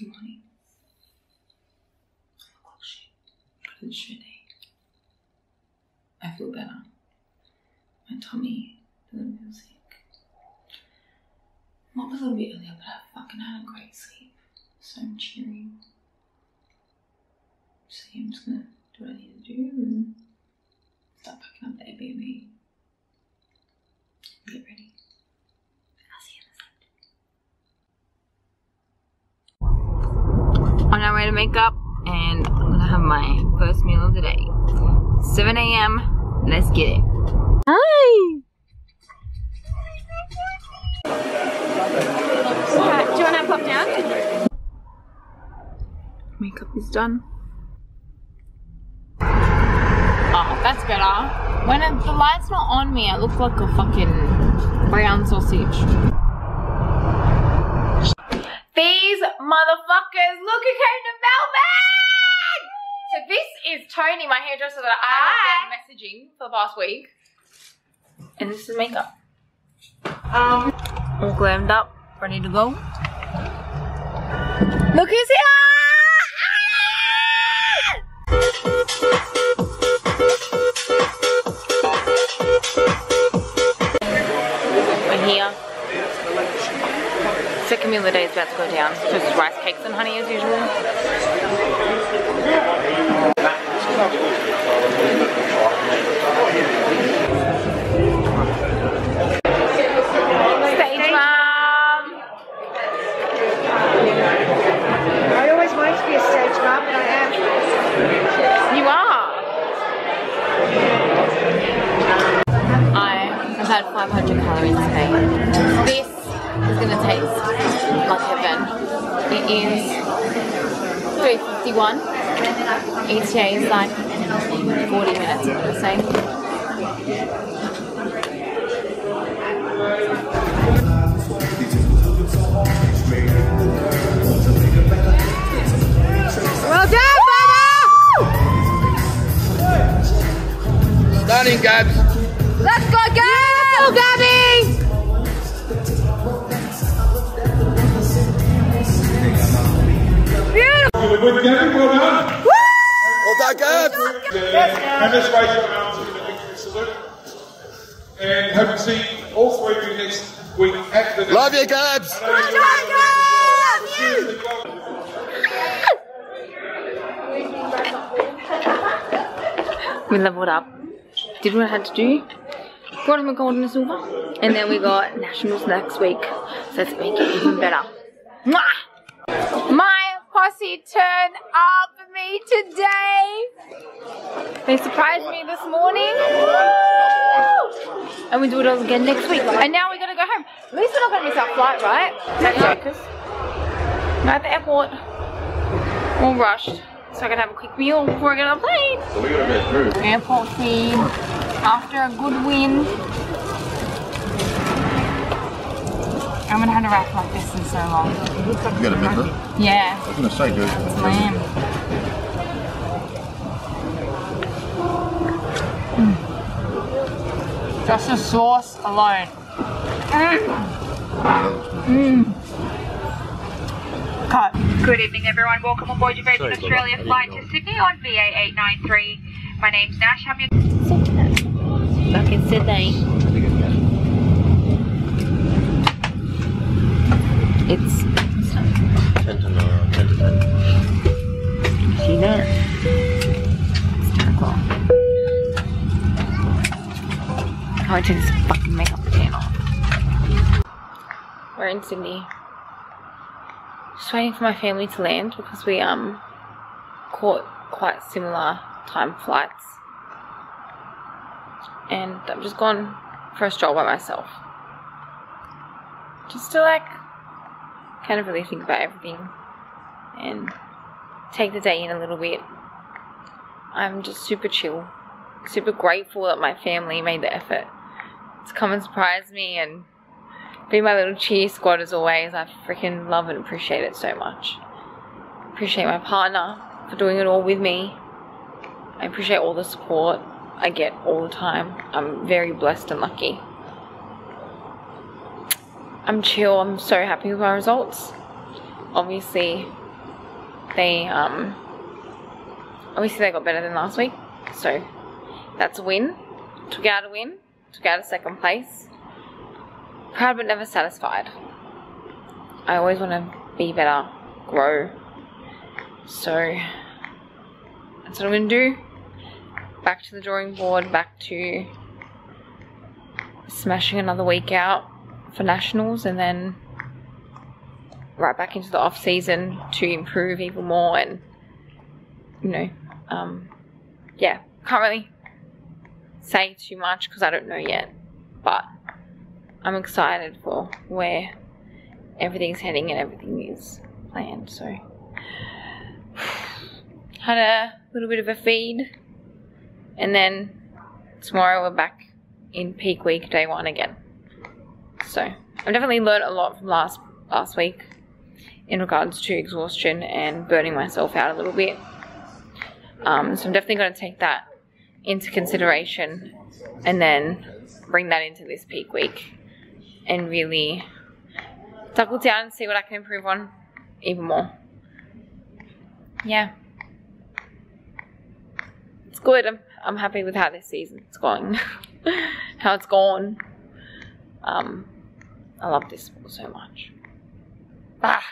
Look like shit, but it's shit day. I feel better. My tummy doesn't feel sick. I'm up a little bit earlier, but I fucking had a great sleep. So I'm cheering. So I'm just gonna do what I need to do and start packing up the Airbnb. Get ready. I'll see you in a second. On our way to make up and I'm gonna have my first meal of the day. 7 a.m. Let's get it. Hi! Do you want to pop down? Makeup is done. Oh, that's better. When it, the light's not on me, I look like a fucking brown sausage. These motherfuckers, look who came to Melbourne! So this is Tony, my hairdresser that I have been messaging for the past week. And this is makeup. Um, All glammed up, ready to go. look who's here! We're here. Of the day is about to go down. Just rice cakes and honey as usual. Is 351. ETA is like 40 minutes, I'm gonna say. With Gavin, well done. Well done, Gabs. And let's raise your arms in the victory salute. And hope to see all three of you next week at the. Love you, Gabs. We leveled up. Did what I had to do. Got him a gold and a silver. And then we got nationals next week. So let's make it even better. Mwah! My posse turned up for me today. They surprised me this morning. And we do it all again next week. And now we're gonna go home. At least we're not gonna miss our flight, right? We're at the airport. All rushed. So I can have a quick meal before I get on a plane. So We gotta get through. Airport feed after a good win. I haven't had a wrap like this in so long. You got a member? I Yeah, was gonna say, dude. lamb. Mm. Just the sauce alone. Cut. Good evening, everyone. Welcome aboard your Virgin Australia flight to Sydney on VA893. My name's Nash. Have you Back in Sydney. Is this fucking makeup channel? We're in Sydney. Just waiting for my family to land because we um caught quite similar time flights. And I'm just gone for a stroll by myself. Just to like kind of really think about everything and take the day in a little bit. I'm just super chill, super grateful that my family made the effort to come and surprise me and be my little cheer squad as always. I freaking love and appreciate it so much. Appreciate my partner for doing it all with me. I appreciate all the support I get all the time. I'm very blessed and lucky. I'm chill. I'm so happy with my results. Obviously, they um obviously they got better than last week, so that's a win. Took out a win, took out a second place. Proud but never satisfied. I always want to be better, grow. So that's what I'm gonna do. Back to the drawing board, back to smashing another week out for nationals and then right back into the off season to improve even more and you know um yeah can't really say too much because I don't know yet but I'm excited for where everything's heading and everything is planned so had a little bit of a feed and then tomorrow we're back in peak week day one again so I've definitely learned a lot from last last week in regards to exhaustion and burning myself out a little bit. Um, so I'm definitely going to take that into consideration and then bring that into this peak week and really double down and see what I can improve on even more. Yeah. It's good. I'm, I'm happy with how this season's going. how it's gone. Um, I love this sport so much. Ah.